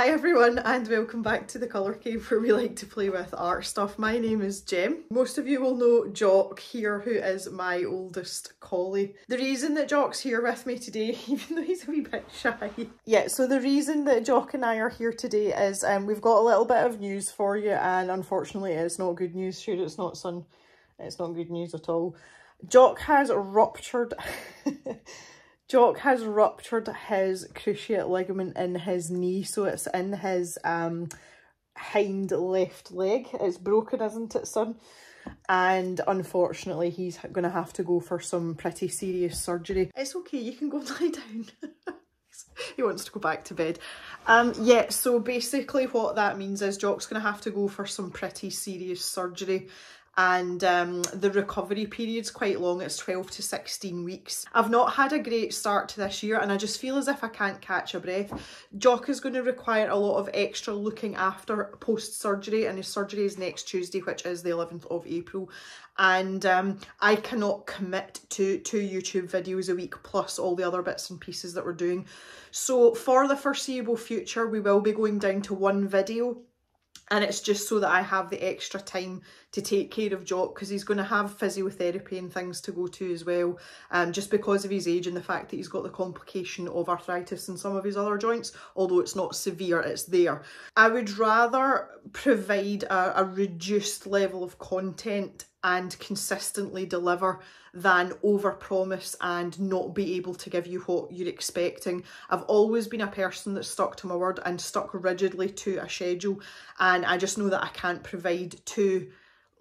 Hi everyone and welcome back to the Colour Cave where we like to play with art stuff. My name is Gem. Most of you will know Jock here who is my oldest collie. The reason that Jock's here with me today, even though he's a wee bit shy. Yeah, so the reason that Jock and I are here today is um, we've got a little bit of news for you and unfortunately it's not good news. Sure it's not son. it's not good news at all. Jock has ruptured Jock has ruptured his cruciate ligament in his knee, so it's in his um, hind left leg. It's broken, isn't it, son? And unfortunately, he's going to have to go for some pretty serious surgery. It's okay, you can go lie down. he wants to go back to bed. Um, yeah, so basically what that means is Jock's going to have to go for some pretty serious surgery and um, the recovery period's quite long, it's 12 to 16 weeks. I've not had a great start to this year and I just feel as if I can't catch a breath. Jock is going to require a lot of extra looking after post-surgery and his surgery is next Tuesday, which is the 11th of April. And um, I cannot commit to two YouTube videos a week plus all the other bits and pieces that we're doing. So for the foreseeable future, we will be going down to one video and it's just so that I have the extra time to take care of Jock because he's going to have physiotherapy and things to go to as well um, just because of his age and the fact that he's got the complication of arthritis in some of his other joints although it's not severe it's there. I would rather provide a, a reduced level of content and consistently deliver than overpromise and not be able to give you what you're expecting. I've always been a person that stuck to my word and stuck rigidly to a schedule and I just know that I can't provide two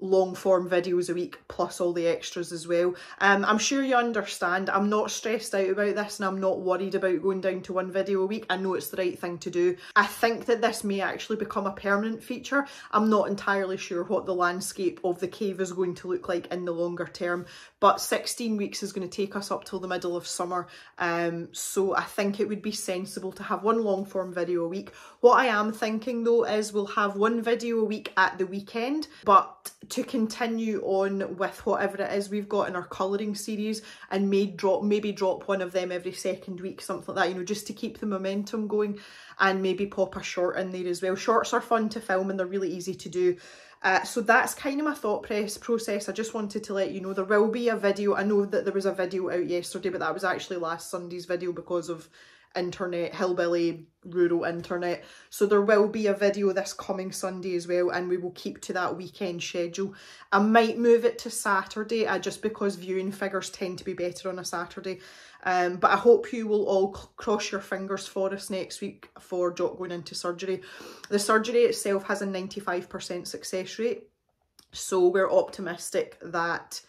long form videos a week plus all the extras as well. Um, I'm sure you understand, I'm not stressed out about this and I'm not worried about going down to one video a week. I know it's the right thing to do. I think that this may actually become a permanent feature. I'm not entirely sure what the landscape of the cave is going to look like in the longer term, but 16 weeks is going to take us up till the middle of summer. Um, so I think it would be sensible to have one long form video a week. What I am thinking though is we'll have one video a week at the weekend, but to continue on with whatever it is we've got in our colouring series and may drop maybe drop one of them every second week, something like that, you know, just to keep the momentum going and maybe pop a short in there as well. Shorts are fun to film and they're really easy to do. Uh, so that's kind of my thought process. I just wanted to let you know there will be a video. I know that there was a video out yesterday, but that was actually last Sunday's video because of internet, hillbilly, rural internet. So there will be a video this coming Sunday as well and we will keep to that weekend schedule. I might move it to Saturday uh, just because viewing figures tend to be better on a Saturday. Um, but I hope you will all cross your fingers for us next week for Jock going into surgery. The surgery itself has a 95% success rate. So we're optimistic that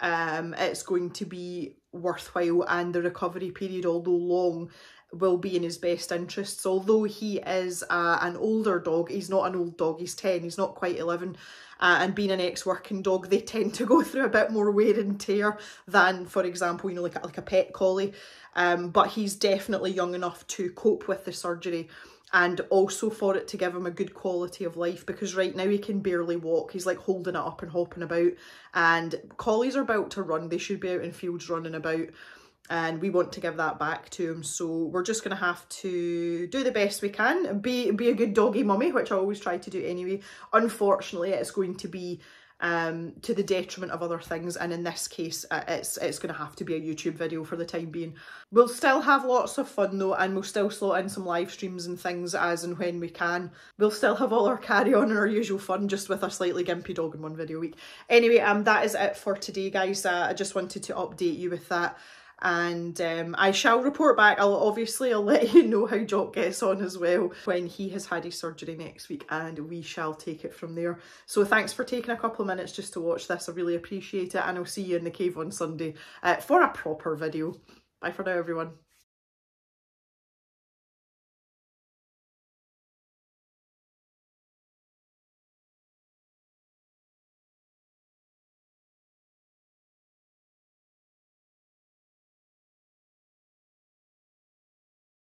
um, it's going to be worthwhile and the recovery period, although long, will be in his best interests. Although he is uh, an older dog, he's not an old dog, he's 10, he's not quite 11. Uh, and being an ex-working dog, they tend to go through a bit more wear and tear than, for example, you know, like like a pet collie. Um, but he's definitely young enough to cope with the surgery and also for it to give him a good quality of life because right now he can barely walk. He's like holding it up and hopping about. And collies are about to run. They should be out in fields running about. And we want to give that back to him. So we're just going to have to do the best we can. Be be a good doggy mummy which I always try to do anyway. Unfortunately it's going to be um, to the detriment of other things and in this case uh, it's it's going to have to be a YouTube video for the time being. We'll still have lots of fun though and we'll still slot in some live streams and things as and when we can. We'll still have all our carry on and our usual fun just with a slightly gimpy dog in one video a week. Anyway um that is it for today guys uh, I just wanted to update you with that and um, I shall report back. I'll obviously I'll let you know how Jock gets on as well when he has had his surgery next week and we shall take it from there. So thanks for taking a couple of minutes just to watch this. I really appreciate it and I'll see you in the cave on Sunday uh, for a proper video. Bye for now everyone.